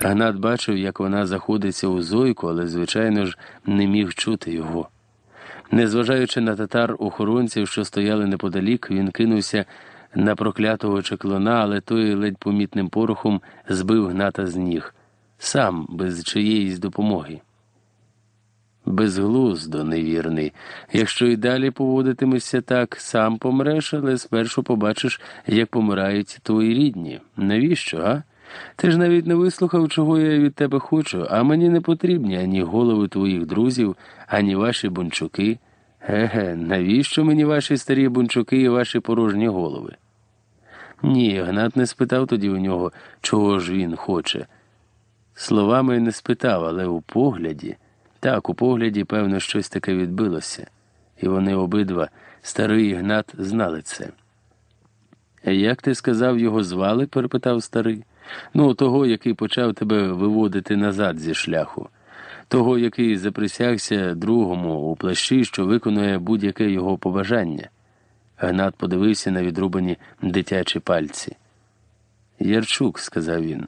Гнат бачив, як вона заходиться у зойку, але, звичайно ж, не міг чути його. Незважаючи на татар охоронців, що стояли неподалік, він кинувся на проклятого чеклуна, але той ледь помітним порохом збив гната з ніг, сам без чиєїсь допомоги. Безглуздо, невірний. Якщо й далі поводитимешся так, сам помреш, але спершу побачиш, як помирають твої рідні. Навіщо, а? Ти ж навіть не вислухав, чого я від тебе хочу, а мені не потрібні ані голови твоїх друзів, ані ваші бунчуки. Ге-ге, навіщо мені ваші старі бунчуки і ваші порожні голови? Ні, Гнат не спитав тоді у нього, чого ж він хоче. Словами не спитав, але у погляді. Так, у погляді, певно, щось таке відбилося, і вони обидва, старий Гнат, знали це. Як ти сказав, його звали? перепитав старий. Ну, того, який почав тебе виводити назад зі шляху, того, який заприсягся другому у плащі, що виконує будь-яке його побажання. Гнат подивився на відрубані дитячі пальці. Ярчук, сказав він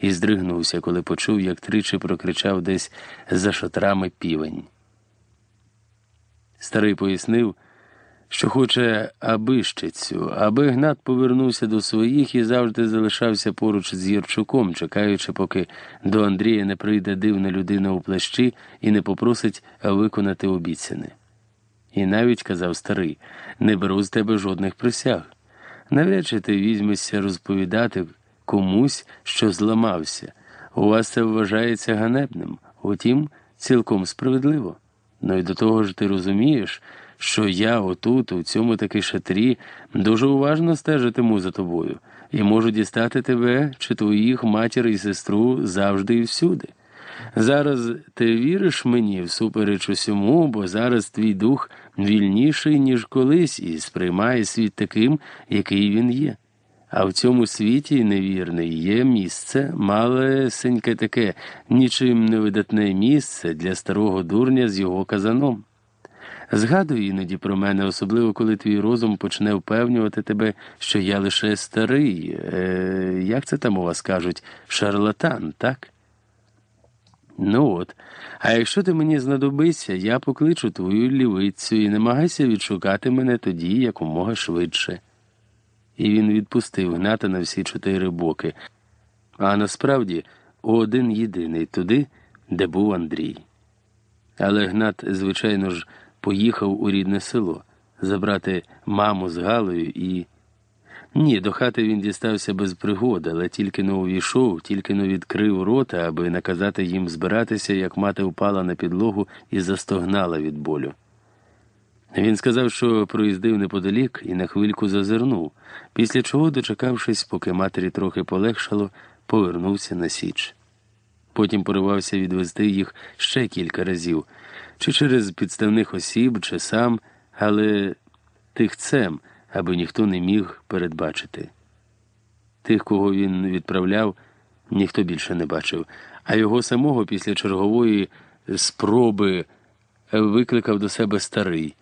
і здригнувся, коли почув, як тричі прокричав десь за шатрами півень. Старий пояснив, що хоче абищицю, аби Гнат повернувся до своїх і завжди залишався поруч з Єрчуком, чекаючи, поки до Андрія не прийде дивна людина у плащі і не попросить виконати обіцяне. І навіть казав старий, не беру з тебе жодних присяг. Навряд чи ти візьмешся розповідати комусь, що зламався. У вас це вважається ганебним, утім, цілком справедливо. Ну і до того ж ти розумієш, що я отут, у цьому таки шатрі, дуже уважно стежитиму за тобою і можу дістати тебе чи твоїх матір і сестру завжди і всюди. Зараз ти віриш мені всупереч усьому, бо зараз твій дух вільніший, ніж колись, і сприймає світ таким, який він є. А в цьому світі невірний є місце, малесеньке таке, нічим не видатне місце для старого дурня з його казаном. Згадуй іноді про мене, особливо коли твій розум почне впевнювати тебе, що я лише старий, е, як це там у вас кажуть, шарлатан, так? Ну от, а якщо ти мені знадобишся, я покличу твою лівицю і намагайся відшукати мене тоді якомога швидше і він відпустив гната на всі чотири боки, а насправді один єдиний туди, де був Андрій. Але Гнат, звичайно ж, поїхав у рідне село забрати маму з Галою і. Ні, до хати він дістався без пригод, але тільки но увійшов, тільки но відкрив рота, аби наказати їм збиратися, як мати впала на підлогу і застогнала від болю. Він сказав, що проїздив неподалік і на хвильку зазирнув, після чого, дочекавшись, поки матері трохи полегшало, повернувся на Січ. Потім поривався відвести їх ще кілька разів, чи через підставних осіб, чи сам, але тихцем, аби ніхто не міг передбачити. Тих, кого він відправляв, ніхто більше не бачив, а його самого після чергової спроби викликав до себе старий.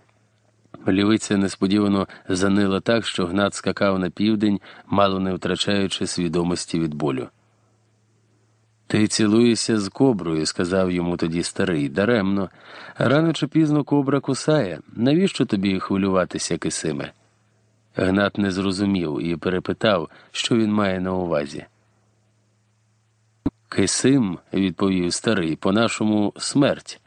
Лівиця несподівано занила так, що Гнат скакав на південь, мало не втрачаючи свідомості від болю. Ти цілуєшся з коброю, сказав йому тоді старий, даремно. Рано чи пізно кобра кусає. Навіщо тобі хвилюватися, Кисиме? Гнат не зрозумів і перепитав, що він має на увазі. Кисим, відповів старий, по нашому смерть.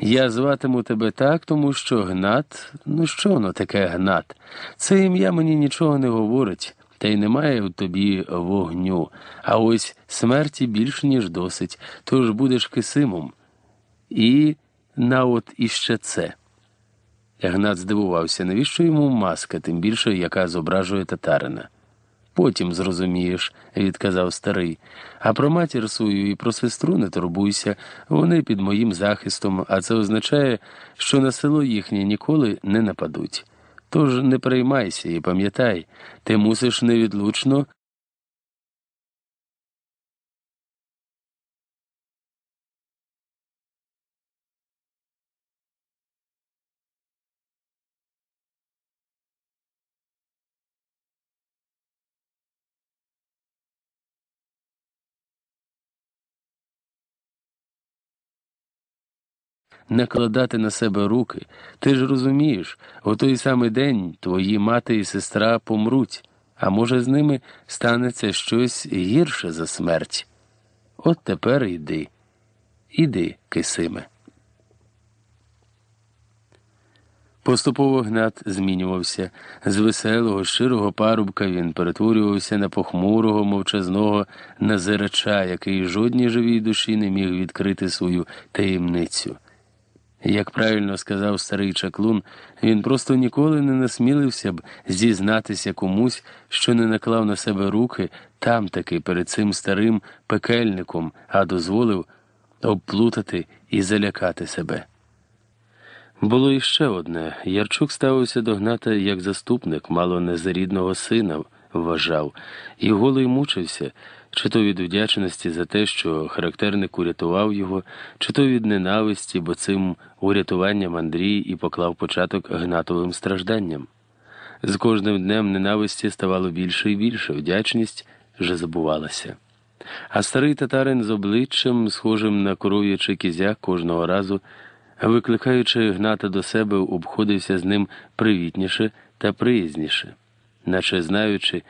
Я зватиму тебе так, тому що Гнат, ну що воно таке Гнат? Це ім'я мені нічого не говорить, та й немає в тобі вогню, а ось смерті більш ніж досить, тож будеш кисимом. І на от іще це. Гнат здивувався, навіщо йому маска, тим більше яка зображує татарина. Потім зрозумієш, відказав старий. А про матір свою і про сестру не турбуйся, вони під моїм захистом, а це означає, що на село їхнє ніколи не нападуть. Тож не переймайся і пам'ятай, ти мусиш невідлучно. Накладати на себе руки. Ти ж розумієш, у той самий день твої мати і сестра помруть, а може, з ними станеться щось гірше за смерть. От тепер йди, іди, Кисиме. Поступово Гнат змінювався. З веселого, щирого парубка він перетворювався на похмурого, мовчазного назирача, який жодній живій душі не міг відкрити свою таємницю. Як правильно сказав старий чаклун, він просто ніколи не насмілився б зізнатися комусь, що не наклав на себе руки там таки перед цим старим пекельником, а дозволив обплутати і залякати себе. Було іще одне. Ярчук ставився до Гната як заступник, мало не за рідного сина вважав, і голий мучився, чи то від вдячності за те, що характерник урятував його, чи то від ненависті, бо цим урятуванням Андрій і поклав початок гнатовим стражданням. З кожним днем ненависті ставало більше і більше, вдячність вже забувалася. А старий татарин з обличчям, схожим на коров'ячий кізяк, кожного разу. Викликаючи гната до себе, обходився з ним привітніше та приязніше, наче знаючи,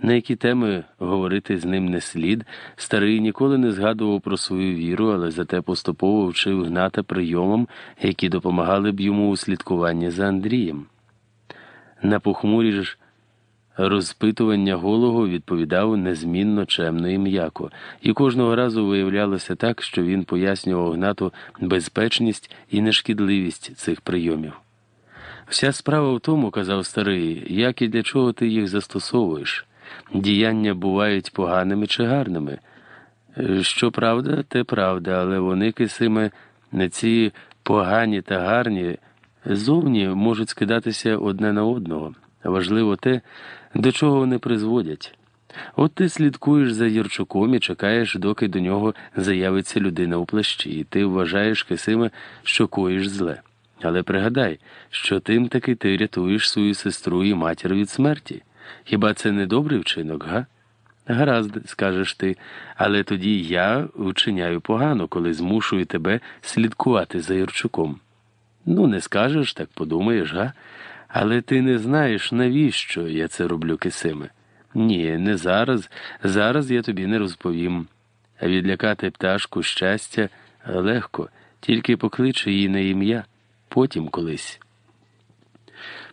на які теми говорити з ним не слід, старий ніколи не згадував про свою віру, але зате поступово вчив гната прийомам, які допомагали б йому у слідкуванні за Андрієм. На похмурі ж Розпитування голого відповідав незмінно чемно і м'яко, і кожного разу виявлялося так, що він пояснював Гнату безпечність і нешкідливість цих прийомів. Вся справа в тому, казав старий, як і для чого ти їх застосовуєш. Діяння бувають поганими чи гарними. Що правда, те правда, але вони кисиме не ці погані та гарні зовні можуть скидатися одне на одного. Важливо те, до чого вони призводять. От ти слідкуєш за Єрчуком і чекаєш, доки до нього заявиться людина у плащі, і ти вважаєш Кисиме, що коїш зле. Але пригадай, що тим таки ти рятуєш свою сестру і матір від смерті. Хіба це не добрий вчинок, га? Гаразд, скажеш ти, але тоді я вчиняю погано, коли змушую тебе слідкувати за Єрчуком. Ну, не скажеш, так подумаєш, га? Але ти не знаєш, навіщо я це роблю кисиме. Ні, не зараз. Зараз я тобі не розповім. А відлякати пташку щастя легко, тільки покличе її на ім'я, потім колись.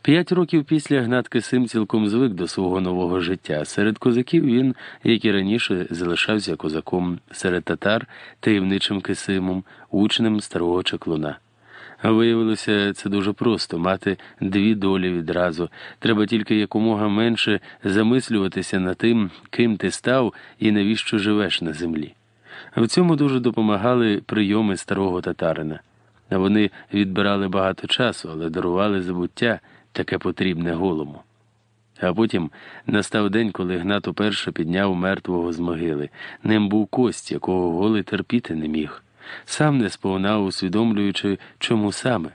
П'ять років після Гнат Кисим цілком звик до свого нового життя. Серед козаків він, як і раніше, залишався козаком, серед татар таємничим кисимом, учнем старого чаклуна. Виявилося, це дуже просто мати дві долі відразу. Треба тільки якомога менше замислюватися над тим, ким ти став і навіщо живеш на землі. В цьому дуже допомагали прийоми старого татарина. Вони відбирали багато часу, але дарували забуття таке потрібне голому. А потім настав день, коли Гнат уперше підняв мертвого з могили. Ним був кость, якого голий терпіти не міг сам не сповна усвідомлюючи, чому саме.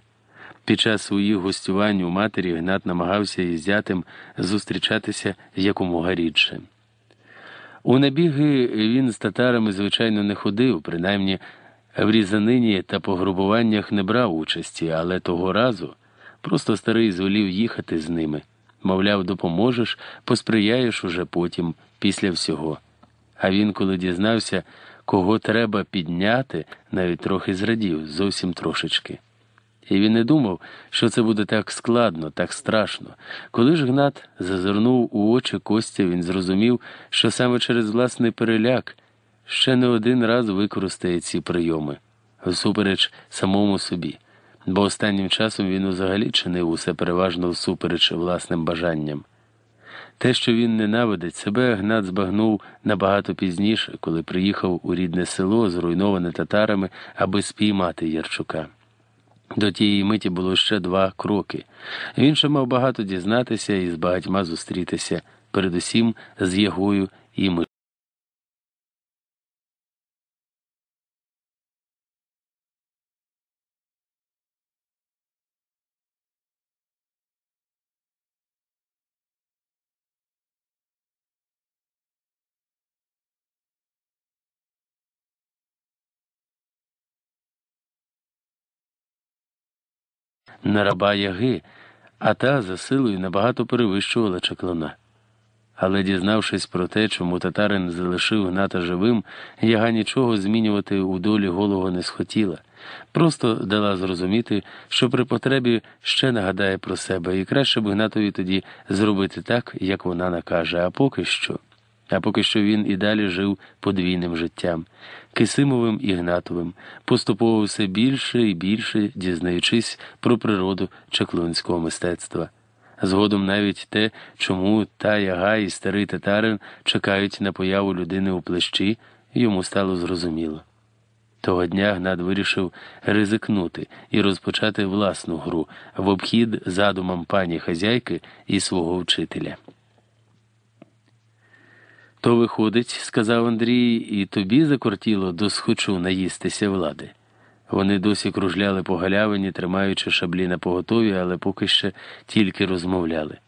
Під час своїх гостювань у матері Гнат намагався із зятем зустрічатися якомога рідше. У набіги він з татарами, звичайно, не ходив, принаймні в різанині та погрубуваннях не брав участі, але того разу просто старий звелів їхати з ними. Мовляв, допоможеш, посприяєш уже потім, після всього. А він, коли дізнався, кого треба підняти, навіть трохи зрадів, зовсім трошечки. І він не думав, що це буде так складно, так страшно. Коли ж Гнат зазирнув у очі Костя, він зрозумів, що саме через власний переляк ще не один раз використає ці прийоми, всупереч самому собі, бо останнім часом він взагалі чинив усе переважно всупереч власним бажанням. Те, що він ненавидить себе, Гнат збагнув набагато пізніше, коли приїхав у рідне село, зруйноване татарами, аби спіймати Ярчука. До тієї миті було ще два кроки. Він ще мав багато дізнатися і з багатьма зустрітися, передусім з Ягою і ми. На раба яги, а та за силою набагато перевищувала чаклуна. Але, дізнавшись про те, чому татарин залишив гната живим, яга нічого змінювати у долі голого не схотіла. Просто дала зрозуміти, що при потребі ще нагадає про себе, і краще б гнатові тоді зробити так, як вона накаже, а поки що. А поки що він і далі жив подвійним життям, Кисимовим і Гнатовим, поступово все більше і більше дізнаючись про природу чаклунського мистецтва. Згодом навіть те, чому та яга і старий татарин чекають на появу людини у плещі, йому стало зрозуміло. Того дня Гнат вирішив ризикнути і розпочати власну гру в обхід задумам пані хазяйки і свого вчителя. То виходить, сказав Андрій, і тобі закортіло досхочу наїстися влади. Вони досі кружляли по галявині, тримаючи шаблі на поготові, але поки ще тільки розмовляли.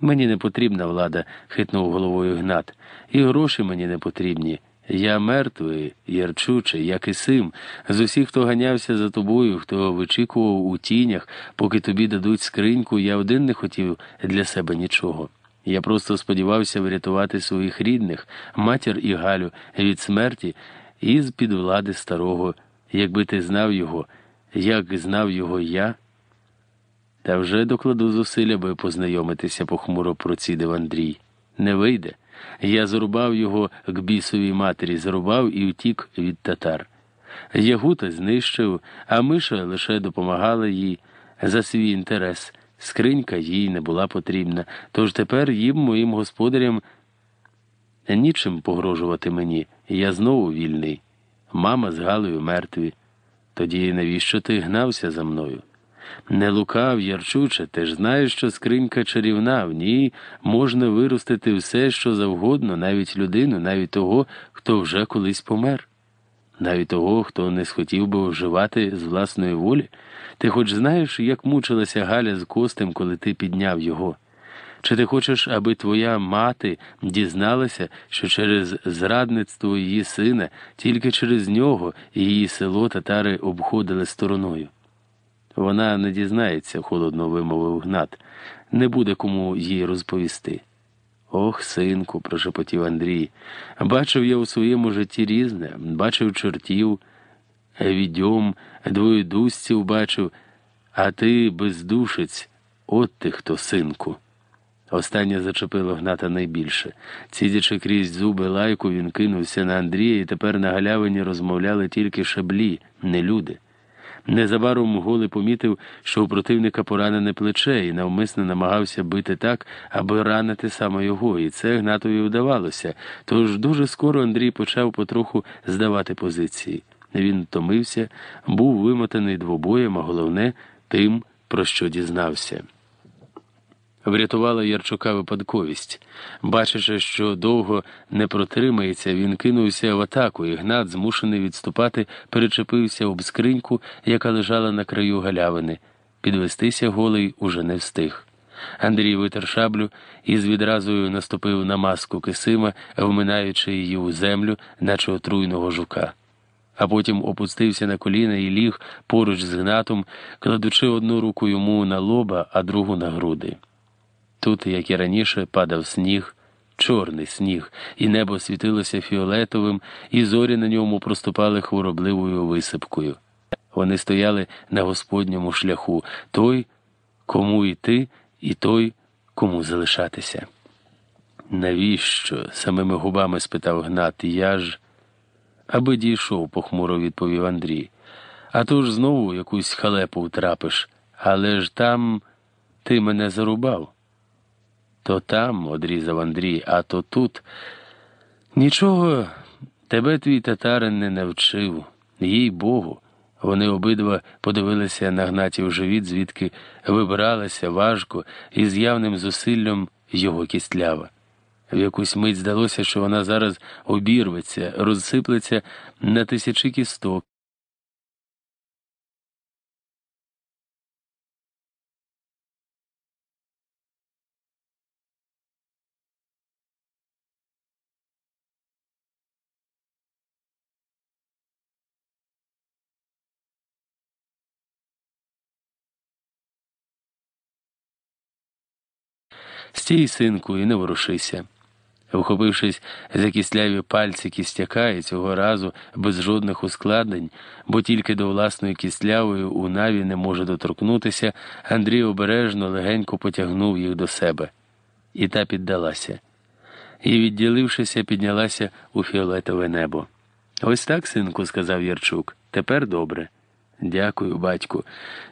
Мені не потрібна влада, хитнув головою Гнат, і гроші мені не потрібні. Я мертвий, ярчучий, як і сим, з усіх, хто ганявся за тобою, хто вичікував у тінях, поки тобі дадуть скриньку, я один не хотів для себе нічого. Я просто сподівався врятувати своїх рідних, матір і Галю від смерті і з під влади старого, якби ти знав його, як знав його я. Та вже докладу зусиль, аби познайомитися, похмуро процідив Андрій. Не вийде. Я зарубав його к бісовій матері, зарубав і втік від татар. Ягута знищив, а миша лише допомагала їй за свій інтерес. Скринька їй не була потрібна, тож тепер їм, моїм господарям, нічим погрожувати мені. Я знову вільний. Мама з Галею мертві. Тоді навіщо ти гнався за мною? Не лукав, Ярчуче, ти ж знаєш, що скринька чарівна, в ній можна виростити все, що завгодно, навіть людину, навіть того, хто вже колись помер, навіть того, хто не схотів би вживати з власної волі. Ти хоч знаєш, як мучилася Галя з Костем, коли ти підняв його? Чи ти хочеш, аби твоя мати дізналася, що через зрадництво її сина, тільки через нього її село татари обходили стороною? Вона не дізнається, холодно вимовив Гнат, не буде кому їй розповісти. Ох, синку, прошепотів Андрій. Бачив я у своєму житті різне, бачив чортів, відьом, двоєдусців бачив, а ти бездушець, от ти хто, синку. Останнє зачепило гната найбільше. Цідячи крізь зуби лайку, він кинувся на Андрія, і тепер на галявині розмовляли тільки шаблі, не люди. Незабаром Голи помітив, що у противника поранене плече, і навмисно намагався бити так, аби ранити саме його, і це Гнатові вдавалося. Тож дуже скоро Андрій почав потроху здавати позиції. Він втомився, був вимотаний двобоєм, а головне тим, про що дізнався. Врятувала Ярчука випадковість. Бачачи, що довго не протримається, він кинувся в атаку, і Гнат, змушений відступати, перечепився об скриньку, яка лежала на краю галявини. Підвестися голий уже не встиг. Андрій витер шаблю і з відразою наступив на маску кисима, вминаючи її у землю, наче отруйного жука. А потім опустився на коліна і ліг поруч з Гнатом, кладучи одну руку йому на лоба, а другу на груди. Тут, як і раніше, падав сніг, чорний сніг, і небо світилося фіолетовим, і зорі на ньому проступали хворобливою висипкою. Вони стояли на господньому шляху той, кому йти, і той, кому залишатися. Навіщо? самими губами спитав Гнат. Я ж. Аби дійшов, похмуро відповів Андрій. А то ж знову якусь халепу втрапиш, але ж там ти мене зарубав. То там, одрізав Андрій, а то тут. Нічого, тебе твій татарин не навчив, їй Богу. Вони обидва подивилися на гнатів живіт, звідки вибиралася важко і з явним зусиллям його кістлява. В якусь мить здалося, що вона зараз обірветься, розсиплеться на тисячі кісток. Стій, синку, і не ворушися. Вхопившись за кисляві пальці кістяка і цього разу без жодних ускладнень, бо тільки до власної кислявої у наві не може доторкнутися, Андрій обережно легенько потягнув їх до себе. І та піддалася. І, відділившися, піднялася у фіолетове небо. Ось так, синку, сказав Ярчук. Тепер добре. Дякую, батьку.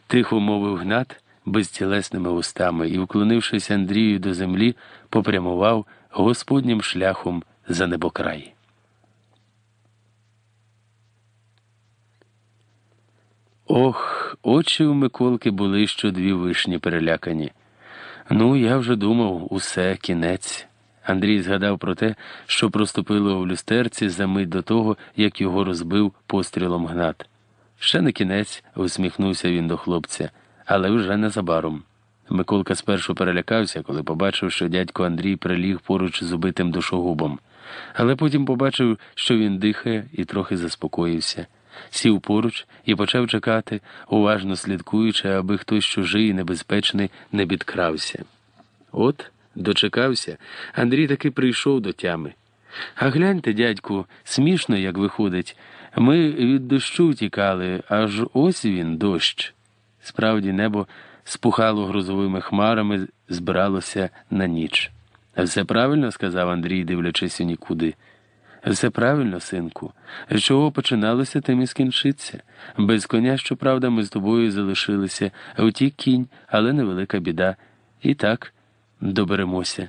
Тихо мовив Гнат безтілесними устами і, вклонившись Андрію до землі, попрямував господнім шляхом за небокрай. Ох, очі у Миколки були що дві вишні перелякані. Ну, я вже думав, усе, кінець. Андрій згадав про те, що проступило в люстерці за мить до того, як його розбив пострілом гнат. Ще не кінець, усміхнувся він до хлопця, але вже незабаром. Миколка спершу перелякався, коли побачив, що дядько Андрій приліг поруч з убитим душогубом, але потім побачив, що він дихає, і трохи заспокоївся. Сів поруч і почав чекати, уважно слідкуючи, аби хтось чужий і небезпечний не підкрався. От, дочекався, Андрій таки прийшов до тями. А гляньте, дядьку, смішно, як виходить. Ми від дощу втікали, аж ось він дощ. Справді, небо спухало грозовими хмарами, збиралося на ніч. Все правильно, сказав Андрій, дивлячись у нікуди. Все правильно, синку. З чого починалося, тим і скінчиться. Без коня, щоправда, ми з тобою залишилися, утік кінь, але невелика біда. І так доберемося.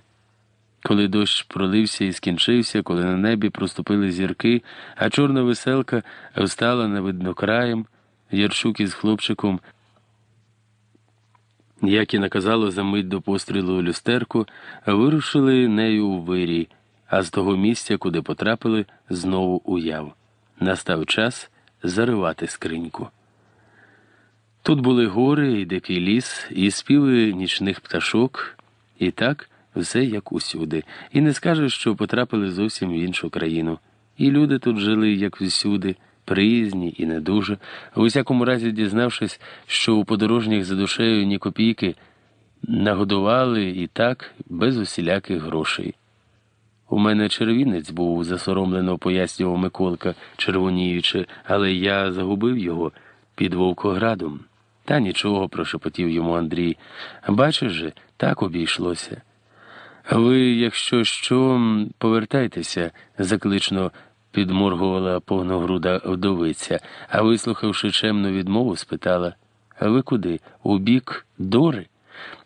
Коли дощ пролився і скінчився, коли на небі проступили зірки, а чорна веселка встала на виднокраєм, Яршук із хлопчиком, як і наказало за мить до пострілу люстерку, вирушили нею у вирій, а з того місця, куди потрапили, знову уяв. Настав час заривати скриньку. Тут були гори і дикий ліс, і співи нічних пташок, і так все як усюди, і не скажеш, що потрапили зовсім в іншу країну. І люди тут жили, як всюди, приязні і не дуже. У всякому разі, дізнавшись, що у подорожніх за душею ні копійки нагодували і так без усіляких грошей. У мене червінець був, засоромлено пояснював Миколка, червоніючи, але я загубив його під Вовкоградом. Та нічого, прошепотів йому Андрій. Бачиш же, так обійшлося. Ви, якщо що, повертайтеся, заклично підморгувала повногруда вдовиця, а вислухавши чемну відмову, спитала А ви куди? У бік Дори?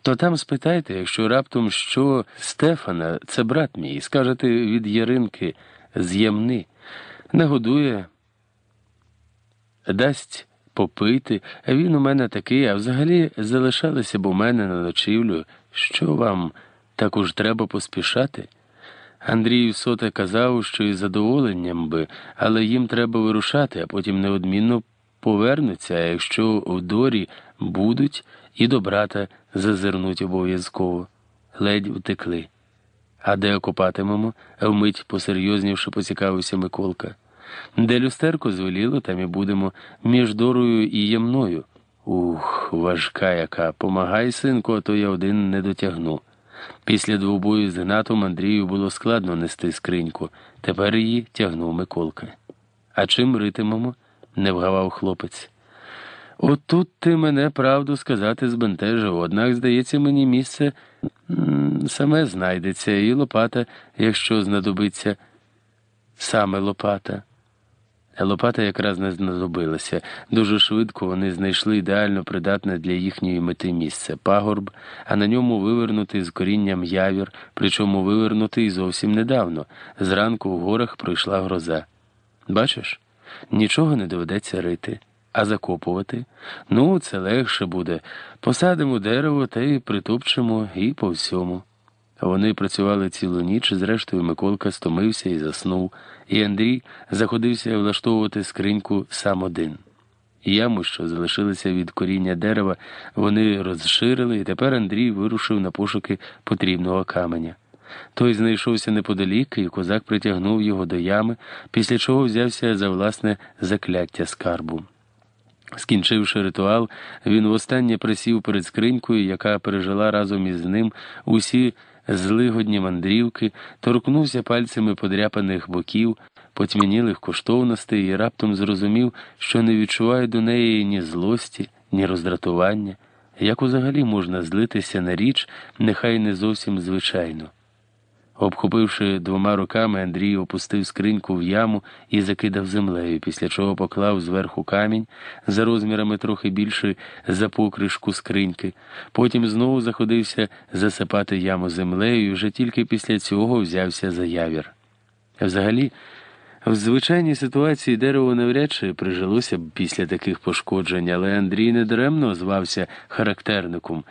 То там спитайте, якщо раптом що Стефана, це брат мій, скажете від Яринки з Ямни, нагодує, дасть попити, а він у мене такий, а взагалі залишалися б у мене на ночівлю. Що вам також треба поспішати? Андрій соте казав, що із задоволенням би, але їм треба вирушати, а потім неодмінно повернуться, якщо в дорі будуть, і до брата зазирнуть обов'язково. Ледь втекли. А де окопатимемо? вмить посерйознівши поцікавився Миколка. Де люстерко звеліло, там і будемо між дорою і ємною. Ух, важка яка. Помагай, синку, а то я один не дотягну. Після двобою з Гнатом Андрію було складно нести скриньку. Тепер її тягнув Миколка. А чим ритимемо? не вгавав хлопець. Отут ти мене правду сказати збентежив, однак, здається, мені місце саме знайдеться, і лопата, якщо знадобиться саме лопата. Лопата якраз не знадобилася. Дуже швидко вони знайшли ідеально придатне для їхньої мети місце пагорб, а на ньому вивернутий з корінням явір, причому вивернутий зовсім недавно. Зранку в горах пройшла гроза. Бачиш, нічого не доведеться рити, а закопувати. Ну, це легше буде. Посадимо дерево та й притопчемо і по всьому. Вони працювали цілу ніч, зрештою Миколка стомився і заснув, і Андрій заходився влаштовувати скриньку сам один. Яму, що залишилися від коріння дерева, вони розширили, і тепер Андрій вирушив на пошуки потрібного каменя. Той знайшовся неподалік, і козак притягнув його до ями, після чого взявся за власне закляття скарбу. Скінчивши ритуал, він востаннє присів перед скринькою, яка пережила разом із ним усі злигодні мандрівки, торкнувся пальцями подряпаних боків, потьмянілих коштовностей і раптом зрозумів, що не відчуває до неї ні злості, ні роздратування, як взагалі можна злитися на річ, нехай не зовсім звичайну. Обхопивши двома руками, Андрій опустив скриньку в яму і закидав землею, після чого поклав зверху камінь за розмірами трохи більший за покришку скриньки. Потім знову заходився засипати яму землею і вже тільки після цього взявся за явір. Взагалі, в звичайній ситуації дерево навряд чи прижилося б після таких пошкоджень, але Андрій недаремно звався характерником.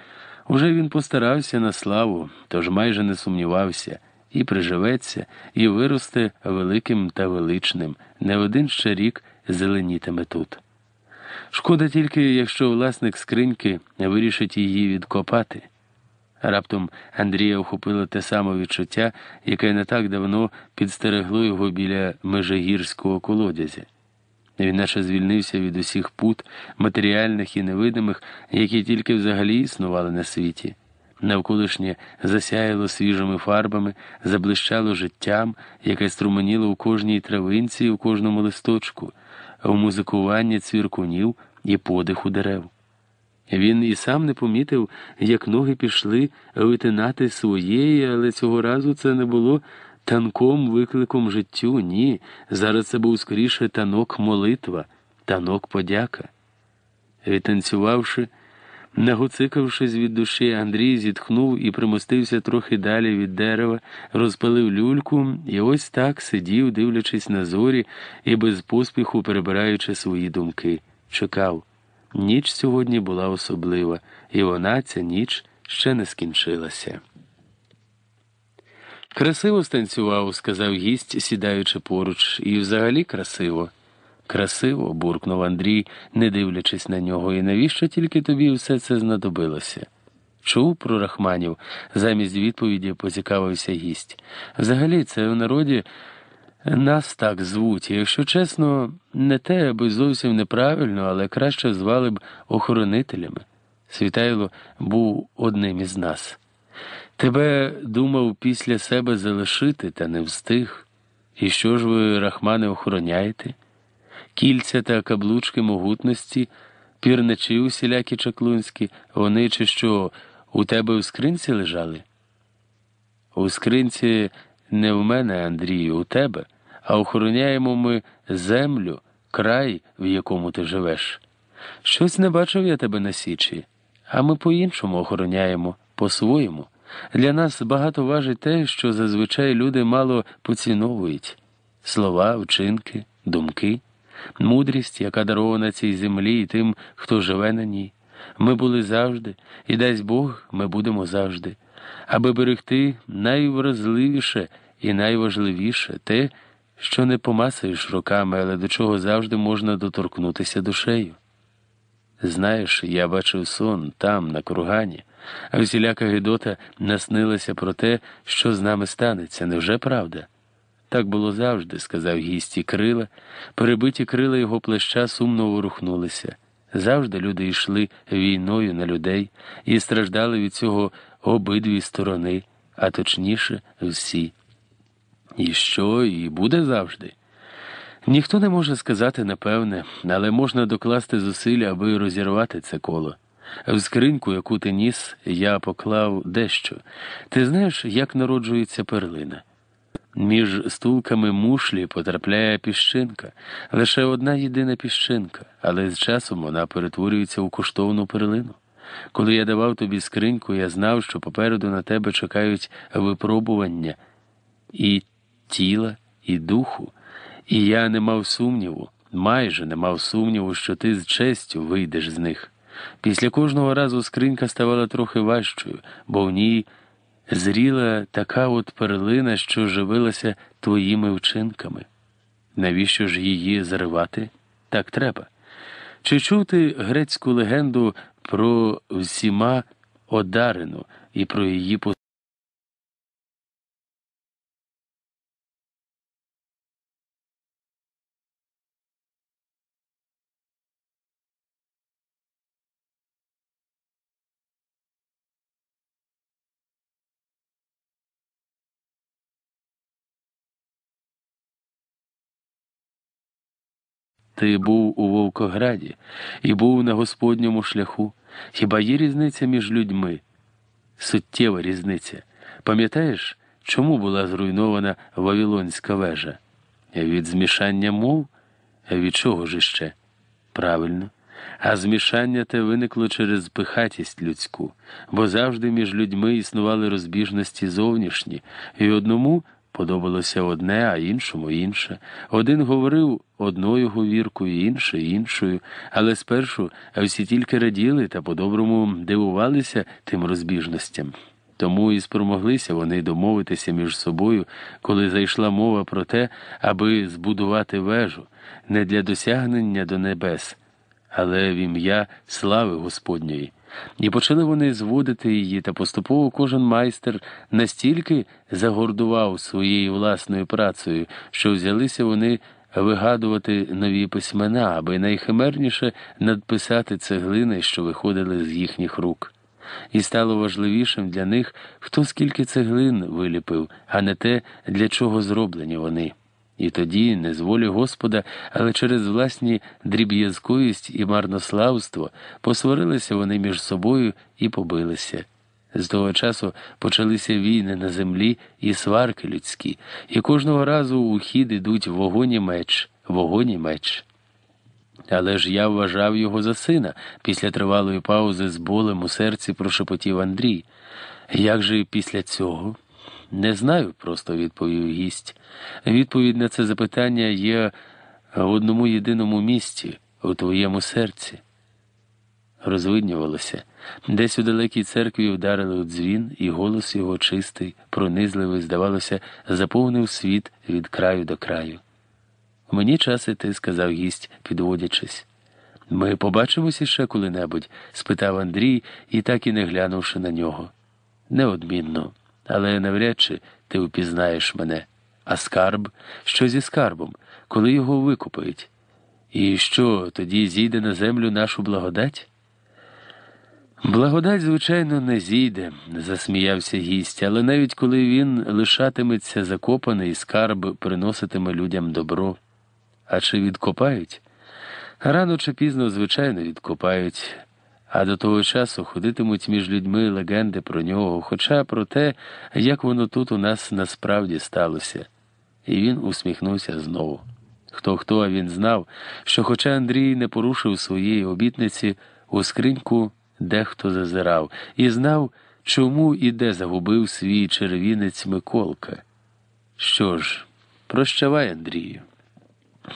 Уже він постарався на славу, тож майже не сумнівався і приживеться, і виросте великим та величним, не один ще рік зеленітиме тут. Шкода тільки, якщо власник скриньки вирішить її відкопати. Раптом Андрія охопило те саме відчуття, яке не так давно підстерегло його біля межигірського колодязя. Він наче звільнився від усіх пут, матеріальних і невидимих, які тільки взагалі існували на світі. Навколишнє засяяло свіжими фарбами, заблищало життям, яке струменіло у кожній травинці і у кожному листочку, у музикуванні цвіркунів і подиху дерев. Він і сам не помітив, як ноги пішли витинати своєї, але цього разу це не було танком викликом життю. Ні. Зараз це був скоріше танок молитва, танок подяка. Відтанцювавши, Нагуцикавшись від душі, Андрій зітхнув і примостився трохи далі від дерева, розпалив люльку і ось так сидів, дивлячись на зорі і без поспіху перебираючи свої думки. Чекав. Ніч сьогодні була особлива, і вона, ця ніч, ще не скінчилася. Красиво станцював, сказав гість, сідаючи поруч, і взагалі красиво. Красиво, буркнув Андрій, не дивлячись на нього, і навіщо тільки тобі все це знадобилося? Чув про рахманів, замість відповіді поцікавився гість. Взагалі, це в народі нас так звуть, якщо чесно, не те, аби зовсім неправильно, але краще звали б охоронителями. Світайло був одним із нас. Тебе думав після себе залишити, та не встиг. І що ж ви, рахмани, охороняєте? Кільця та каблучки могутності, пірничі усілякі чаклунські, вони чи що у тебе у скринці лежали? У скринці не в мене, Андрію, у тебе, а охороняємо ми землю, край, в якому ти живеш. Щось не бачив я тебе на Січі, а ми по-іншому охороняємо, по-своєму. Для нас багато важить те, що зазвичай люди мало поціновують слова, вчинки, думки мудрість, яка дарована цій землі і тим, хто живе на ній. Ми були завжди, і дасть Бог, ми будемо завжди, аби берегти найвразливіше і найважливіше те, що не помасаєш руками, але до чого завжди можна доторкнутися душею. Знаєш, я бачив сон там, на кургані, а всіляка Гедота наснилася про те, що з нами станеться, невже правда? Так було завжди, сказав гість, і крила, перебиті крила його плеща сумно ворухнулися. Завжди люди йшли війною на людей і страждали від цього обидві сторони, а точніше, всі. І що, і буде завжди? Ніхто не може сказати напевне, але можна докласти зусилля, аби розірвати це коло. В скриньку, яку ти ніс, я поклав дещо. Ти знаєш, як народжується перлина? Між стулками мушлі потрапляє піщинка, лише одна єдина піщинка, але з часом вона перетворюється у коштовну перлину. Коли я давав тобі скриньку, я знав, що попереду на тебе чекають випробування і тіла, і духу, і я не мав сумніву, майже не мав сумніву, що ти з честю вийдеш з них. Після кожного разу скринька ставала трохи важчою, бо в ній зріла така от перлина, що живилася твоїми вчинками. Навіщо ж її зривати? Так треба. Чи чув ти грецьку легенду про всіма одарину і про її Ти був у Вовкограді і був на Господньому шляху. Хіба є різниця між людьми? Суттєва різниця. Пам'ятаєш, чому була зруйнована Вавилонська вежа? Від змішання мов? Від чого ж іще? Правильно. А змішання те виникло через пихатість людську, бо завжди між людьми існували розбіжності зовнішні, і одному подобалося одне, а іншому інше. Один говорив одною говіркою, інший іншою, але спершу всі тільки раділи та по-доброму дивувалися тим розбіжностям. Тому і спромоглися вони домовитися між собою, коли зайшла мова про те, аби збудувати вежу не для досягнення до небес, але в ім'я слави Господньої. І почали вони зводити її, та поступово кожен майстер настільки загордував своєю власною працею, що взялися вони вигадувати нові письмена, аби найхимерніше надписати цеглини, що виходили з їхніх рук. І стало важливішим для них, хто скільки цеглин виліпив, а не те, для чого зроблені вони. І тоді, не з волі Господа, але через власні дріб'язковість і марнославство, посварилися вони між собою і побилися. З того часу почалися війни на землі і сварки людські, і кожного разу у хід ідуть вогонь і меч, вогонь і меч. Але ж я вважав його за сина, після тривалої паузи з болем у серці прошепотів Андрій. Як же після цього? Не знаю, просто відповів гість. Відповідь на це запитання є в одному єдиному місці, у твоєму серці. Розвиднювалося. Десь у далекій церкві вдарили у дзвін, і голос його чистий, пронизливий, здавалося, заповнив світ від краю до краю. Мені час іти, сказав гість, підводячись. Ми побачимося ще коли-небудь? спитав Андрій і так і не глянувши на нього. Неодмінно, але навряд чи ти впізнаєш мене. А скарб? Що зі скарбом, коли його викупають? І що, тоді зійде на землю нашу благодать? Благодать, звичайно, не зійде, засміявся гість, але навіть коли він лишатиметься закопаний, скарб приноситиме людям добро. А чи відкопають? Рано чи пізно, звичайно, відкопають, а до того часу ходитимуть між людьми легенди про нього, хоча про те, як воно тут у нас насправді сталося. І він усміхнувся знову. Хто хто, а він знав, що, хоча Андрій не порушив своєї обітниці, у скриньку дехто зазирав, і знав, чому і де загубив свій червінець Миколка. Що ж, прощавай, Андрію.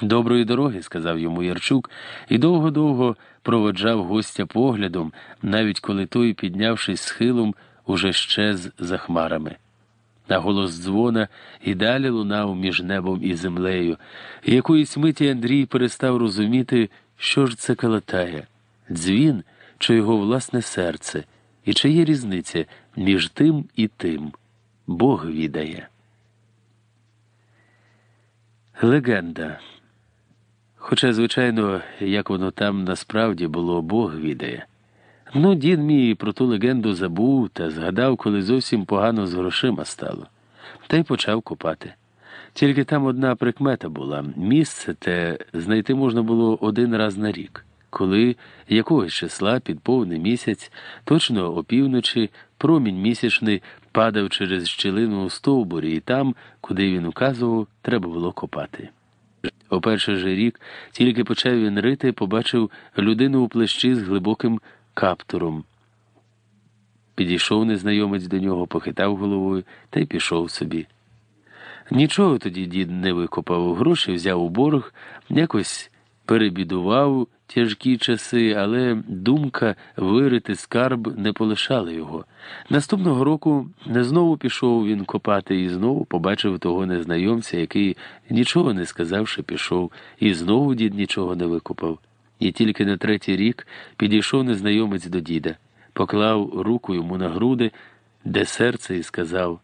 Доброї дороги, сказав йому Ярчук, і довго-довго проводжав гостя поглядом, навіть коли той, піднявшись схилом, уже щез за хмарами. А голос дзвона і далі лунав між небом і землею, і якоїсь миті Андрій перестав розуміти, що ж це калатає дзвін чи його власне серце, і чи є різниця між тим і тим. Бог відає. Легенда. Хоча, звичайно, як воно там насправді було, Бог відає. Ну, дід мій про ту легенду забув та згадав, коли зовсім погано з грошима стало, та й почав копати. Тільки там одна прикмета була місце те знайти можна було один раз на рік, коли якогось числа під повний місяць, точно опівночі, промінь місячний падав через щілину у стовбурі, і там, куди він указував, треба було копати. У перший же рік тільки почав він рити, побачив людину у плещі з глибоким каптуром. Підійшов незнайомець до нього, похитав головою та й пішов собі. Нічого тоді дід не викопав, гроші взяв у борг, якось перебідував тяжкі часи, але думка вирити скарб не полишала його. Наступного року не знову пішов він копати і знову побачив того незнайомця, який, нічого не сказавши, пішов, і знову дід нічого не викопав. І тільки на третій рік підійшов незнайомець до діда, поклав руку йому на груди, де серце, і сказав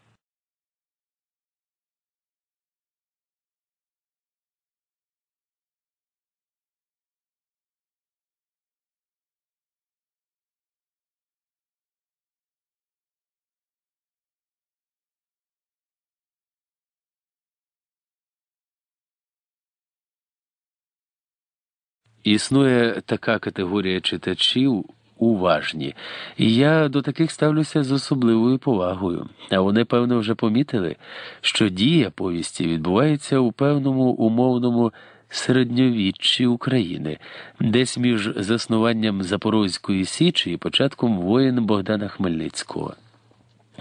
Існує така категорія читачів уважні, і я до таких ставлюся з особливою повагою. А вони, певно, вже помітили, що дія повісті відбувається у певному умовному середньовіччі України, десь між заснуванням Запорозької Січі і початком воєн Богдана Хмельницького.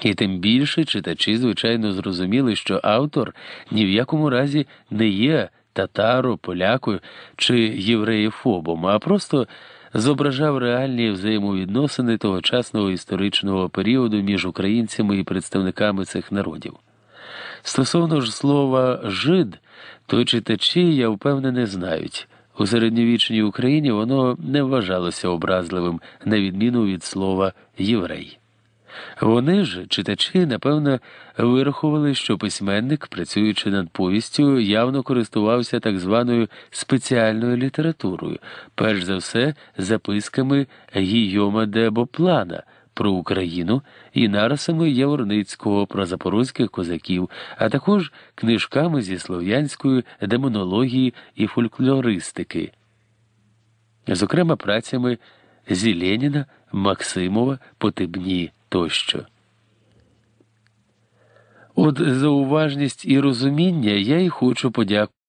І тим більше читачі, звичайно, зрозуміли, що автор ні в якому разі не є татаро, полякою чи євреєфобом, а просто зображав реальні взаємовідносини тогочасного історичного періоду між українцями і представниками цих народів. Стосовно ж слова жид, то читачі, я впевнений, знають. У середньовічній Україні воно не вважалося образливим, на відміну від слова єврей. Вони ж, читачі, напевно, вирахували, що письменник, працюючи над повістю, явно користувався так званою спеціальною літературою, перш за все, записками Гійома де Боплана про Україну і нарисами Яворницького про запорозьких козаків, а також книжками зі слов'янської демонології і фольклористики, зокрема працями Зіленіна, Максимова, Потебні тощо. От за уважність і розуміння я й хочу подякувати.